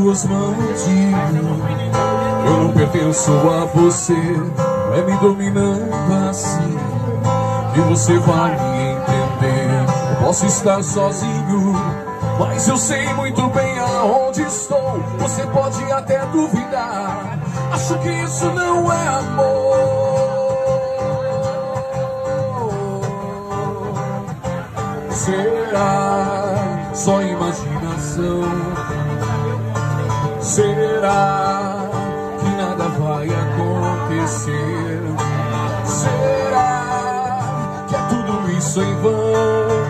suas mãos digo Eu não pertenço a você Não é me dominando assim. Que você vai me entender. Eu posso estar sozinho Mas eu sei muito bem aonde estou. Você pode até duvidar. Acho que isso não é amor. Será só imaginação? Será que nada vai acontecer? Será que é tudo isso em vão?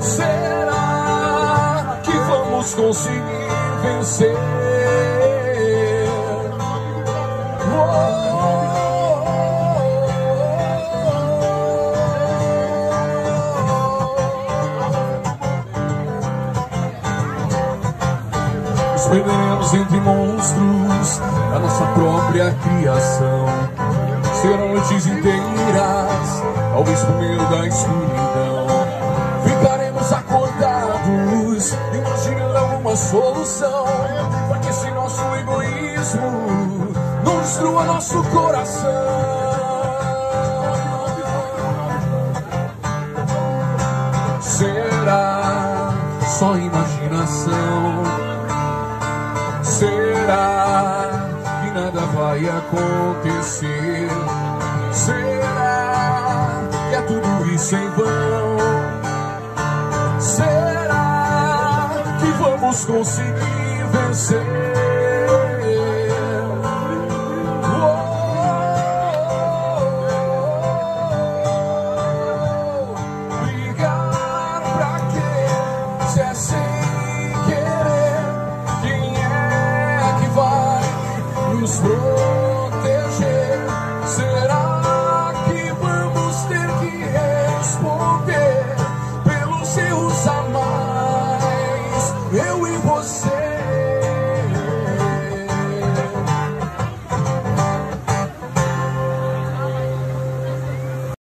Será que vamos conseguir vencer? Nos perderemos entre monstros da nossa própria criação. Serão noites inteiras, talvez por meio da escuridão. Ficaremos acordados, imaginando alguma solução. Para que esse nosso egoísmo não destrua nosso coração. Será só imaginação? Será que nada vai acontecer? Será que é tudo isso em vão? Será que vamos conseguir vencer? proteger? Será que vamos ter que responder pelos seus amados?